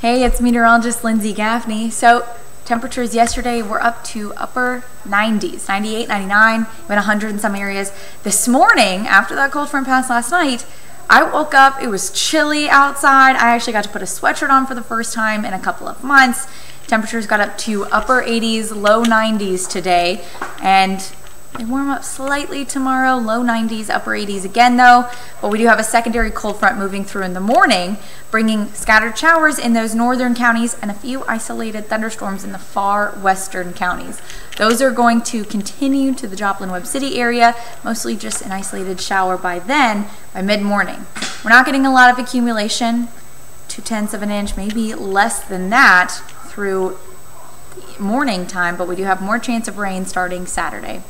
Hey, it's meteorologist Lindsay Gaffney. So, temperatures yesterday were up to upper 90s, 98, 99, even 100 in some areas. This morning, after that cold front passed last night, I woke up, it was chilly outside. I actually got to put a sweatshirt on for the first time in a couple of months. Temperatures got up to upper 80s, low 90s today, and they warm up slightly tomorrow, low 90s, upper 80s again though. But we do have a secondary cold front moving through in the morning, bringing scattered showers in those northern counties and a few isolated thunderstorms in the far western counties. Those are going to continue to the Joplin Webb City area, mostly just an isolated shower by then, by mid morning. We're not getting a lot of accumulation, two tenths of an inch, maybe less than that through morning time, but we do have more chance of rain starting Saturday.